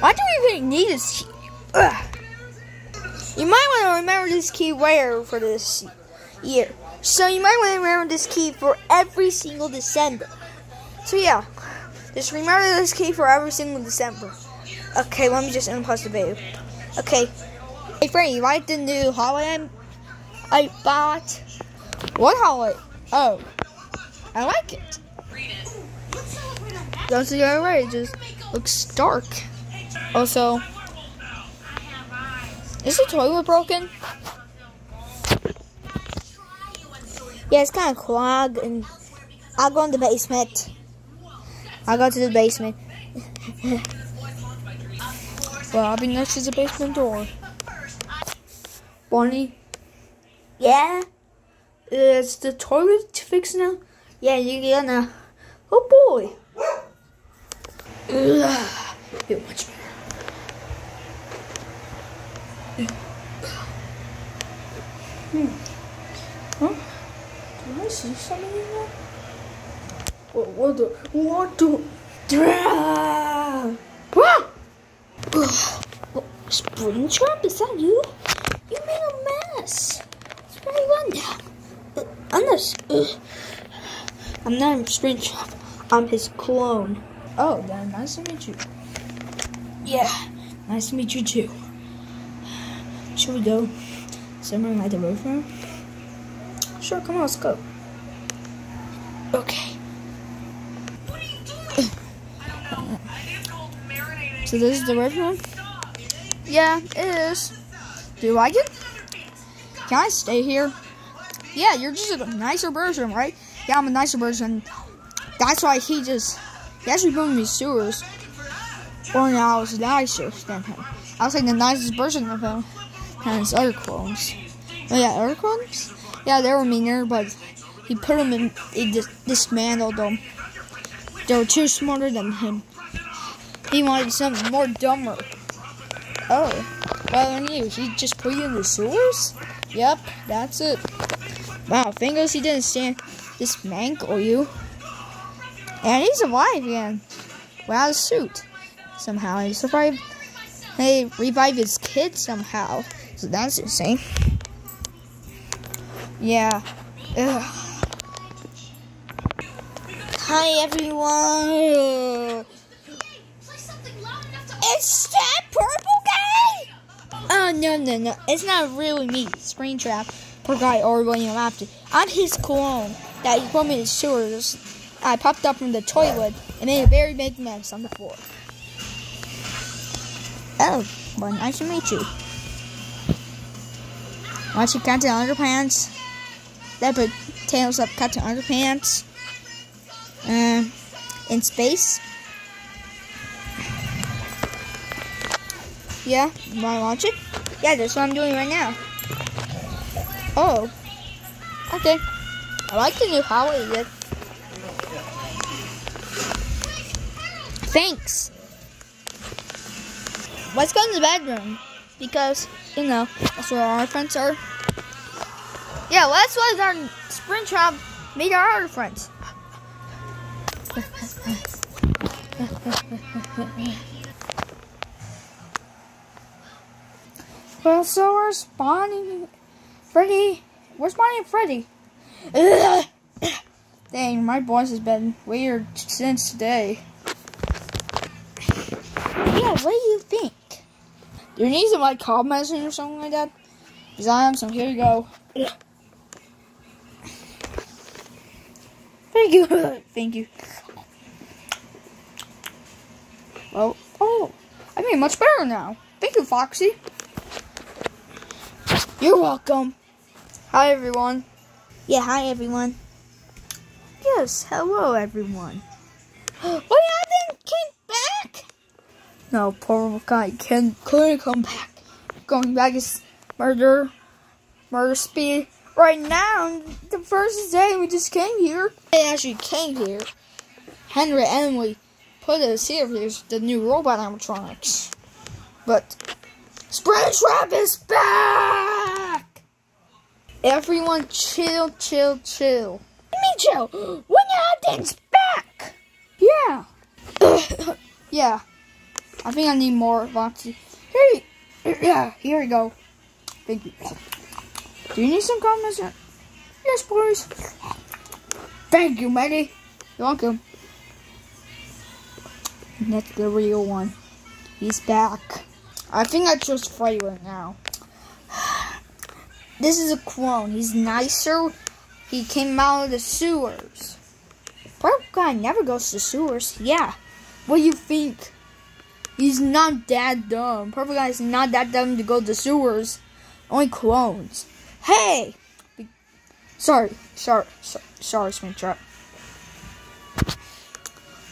Why do we even need this key? Ugh. You might want to remember this key rare for this year. So you might want to remember this key for every single December. So yeah, just remember this key for every single December. Okay, let me just unpause the video. Okay. Hey you like the new holiday I bought? What holiday? Oh, I like it. Don't see how right, it just looks dark. Also, is the toilet broken? Yeah, it's kind of clogged, and I'll go in the basement. I'll go to the basement. well, I'll be next to the basement door. Bonnie? Yeah? Is the toilet fixed now? Yeah, you're gonna. Oh boy! Ugh, much better. Hmm. Huh? Did I see something in there? What, what the? What the? Ah! Oh, Springtrap, is that you? You made a mess. It's very rundown. Uh, I'm not. Uh, I'm not Springtrap. I'm his clone. Oh, then nice to meet you. Yeah, nice to meet you too. Should we go somewhere like the room? Sure, come on, let's go. Okay. So this is the room? Yeah, it is. Do you like it? Can I stay here? Yeah, you're just a nicer version, right? Yeah, I'm a nicer version. That's why he just he actually put me sewers. Or now I was nicer than him. I was like the nicest version of him. And his other clones. Oh yeah, other clones? Yeah, they were meaner, but he put them in, he dis dismantled them. They were too smarter than him. He wanted something more dumber. Oh, well than you. He just put you in the sewers? Yep, that's it. Wow, Fingers, he didn't stand dismantle you. And he's alive again. Without a suit. Somehow. He survived. They revived his kid somehow. So that's insane. Yeah. Ugh. Hi everyone. It's that purple guy? Oh no no no! It's not really me, Springtrap, poor guy or William Afton. I'm his clone that he put me in sewers. I popped up from the toilet and made a very big mess on the floor. Oh, well, nice to meet you. Watching Captain Underpants. That put Tales of Captain Underpants. Um, in space. Yeah, wanna watch it? Yeah, that's what I'm doing right now. Oh. Okay. I like the new Hollywood. Thanks. Let's go in the bedroom. Because, you know, that's where our friends are. Yeah, let's let our Springtrap meet our other friends. well, so where's Bonnie? Freddy? Where's Bonnie and Freddy? Dang, my voice has been weird since today. Yeah, what do you think? Do you need some like cob medicine or something like that? Because I am, so here you go. Thank you. Thank you. Well, oh, I mean much better now. Thank you, Foxy. You're welcome. Hi, everyone. Yeah, hi, everyone. Yes, hello, everyone. Wait, I didn't back. No, poor guy can couldn't come back. Going back is murder, murder speed. Right now, the first day we just came here. They actually came here. Henry and Emily put a series the new robot animatronics. But Springtrap is back! Everyone chill, chill, chill. Me chill. When your back. Yeah. yeah. I think I need more Foxy. Hey, yeah, here we go. Thank you. Do you need some comments? Yes, please. Thank you, Maggie. You're welcome. That's the real one. He's back. I think I chose Freddy right now. This is a clone. He's nicer. He came out of the sewers. Purple guy never goes to sewers. Yeah. What do you think? He's not that dumb. Purple guy is not that dumb to go to sewers. Only clones. Hey! Sorry, sorry, sorry, sorry, Springtrap.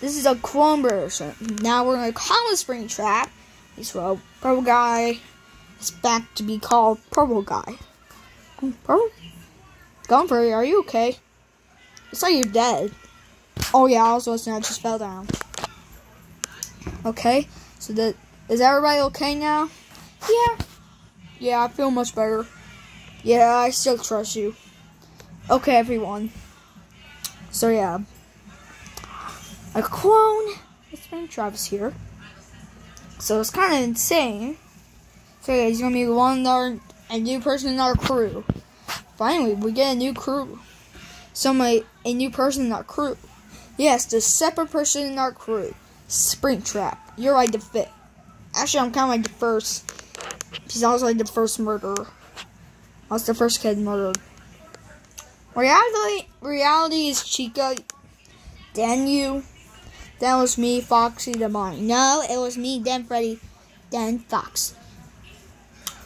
This is a clone version. Now we're gonna call it Springtrap. He's well, Purple Guy is back to be called Purple Guy. Hmm, Purple? Gumper, are you okay? It's like you're dead. Oh yeah, I was listening, I just fell down. Okay, so that is everybody okay now? Yeah. Yeah, I feel much better. Yeah, I still trust you. Okay, everyone. So yeah. A clone. It's been Travis here. So it's kind of insane. So yeah, he's gonna be one our a new person in our crew. Finally, we get a new crew. Somebody, a new person in our crew. Yes, the separate person in our crew. Springtrap. You're like the fit. Actually, I'm kind of like the first. He's also like the first murderer. I was the first kid murdered. Reality, reality is Chica, then you, then was me, Foxy, the Bonnie. No, it was me, then Freddy, then Fox.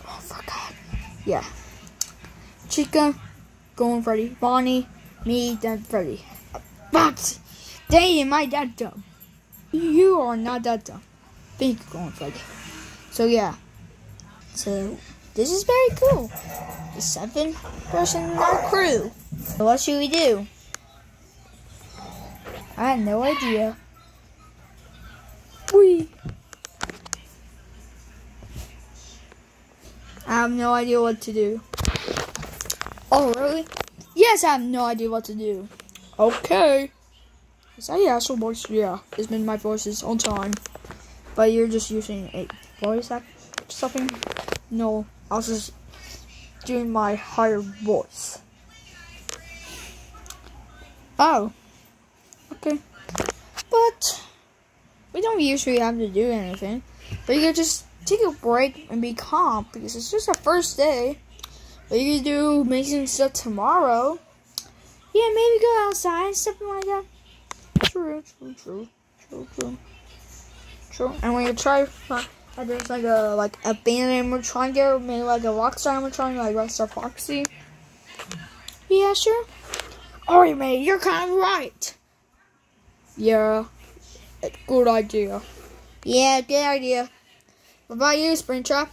Oh, for God. Yeah. Chica, going Freddy, Bonnie, me, then Freddy. Fox! Dang, I that dumb? You are not that dumb. Thank you, going Freddy. So, yeah. So, this is very cool. The seven person in our crew. So what should we do? I have no idea. We. I have no idea what to do. Oh, really? Yes, I have no idea what to do. Okay. Is that your actual voice? Yeah, it's been my voice this time. But you're just using a voice act something? No, I was just doing my higher voice. Oh. Okay. But we don't usually have to do anything. But you can just take a break and be calm because it's just our first day. But you can do amazing stuff tomorrow. Yeah, maybe go outside, something like that. True, true, true, true, true. True. And when you try uh, there's like a like a band animatronic, maybe like a rockstar animatronic, like Rockstar Foxy. Yeah, sure. Alright, man, you're kind of right. Yeah, good idea. Yeah, good idea. What about you, Springtrap?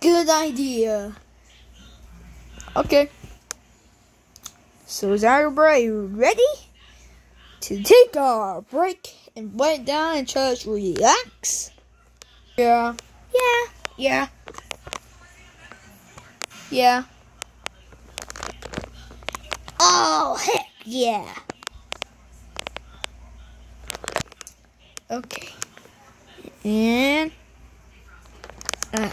Good idea. Okay. So is everybody ready to take our break and went down and just relax? Yeah. Yeah. Yeah. Yeah. Oh, heck yeah. Okay. And. Uh,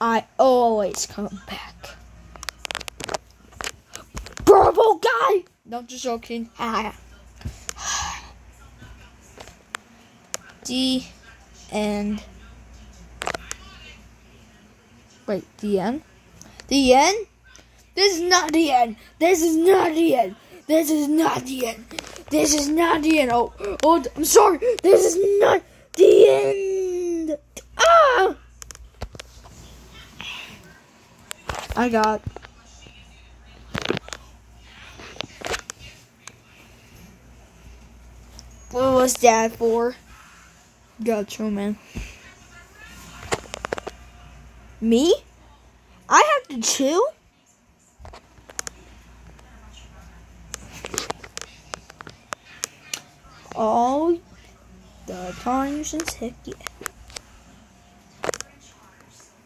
I always come back. Purple guy! Not just joking. D and Wait, the end? The end? This is not the end. This is not the end. This is not the end. This is not the end. Oh, oh, I'm sorry. This is not the end. Ah! I got. What was that for? Gotcha, man. Me? I have to chew? All the time since heck yeah.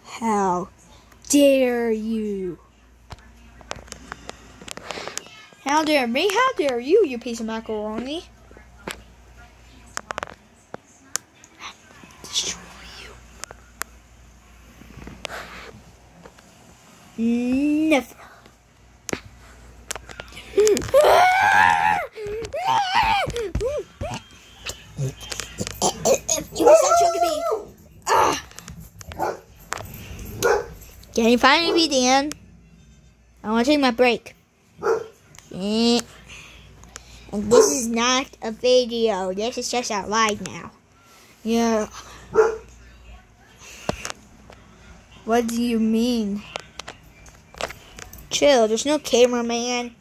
How dare you? How dare me? How dare you, you piece of macaroni? Destroy you. Never. You were such a me. Ah. Can you finally be Dan? I want to take my break. Eh. And this is not a video. This is just out live now. Yeah. What do you mean? Chill. There's no cameraman.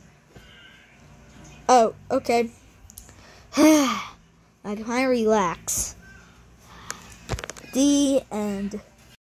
Oh, okay. I can finally relax. The end.